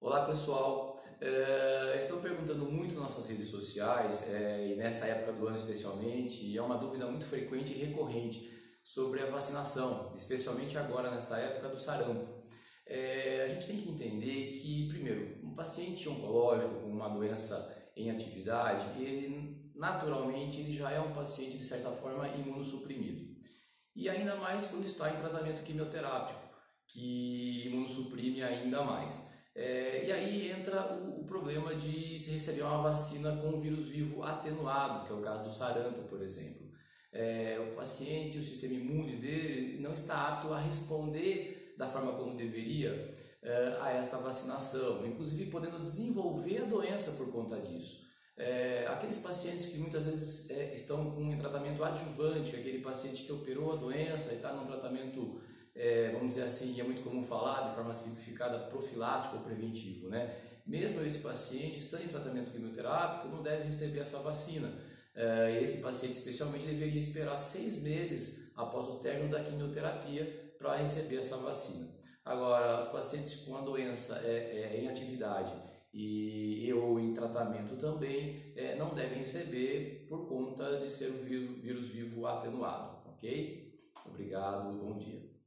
Olá pessoal, uh, estão perguntando muito nas nossas redes sociais é, e nesta época do ano especialmente, e é uma dúvida muito frequente e recorrente sobre a vacinação, especialmente agora nesta época do sarampo. É, a gente tem que entender que, primeiro, um paciente oncológico com uma doença em atividade, ele naturalmente ele já é um paciente de certa forma imunossuprimido. E ainda mais quando está em tratamento quimioterápico, que imunossuprime ainda mais. É, e aí entra o, o, problema de se receber uma vacina com um vírus vivo atenuado, que é o caso do sarampo, por exemplo. É, o paciente, o sistema imune dele não está apto a responder da forma como deveria é, a esta vacinação, inclusive podendo desenvolver a doença por conta disso. É, aqueles pacientes que muitas vezes é, estão com um tratamento adjuvante, aquele paciente que operou a doença e está num tratamento é, vamos dizer assim, é muito comum falar de forma simplificada, profilático ou preventivo, né? Mesmo esse paciente estando em tratamento quimioterápico, não deve receber essa vacina. É, esse paciente, especialmente, deveria esperar seis meses após o término da quimioterapia para receber essa vacina. Agora, os pacientes com a doença é, é em atividade e ou em tratamento também é, não devem receber por conta de ser um vírus, vírus vivo atenuado, ok? Obrigado, bom dia.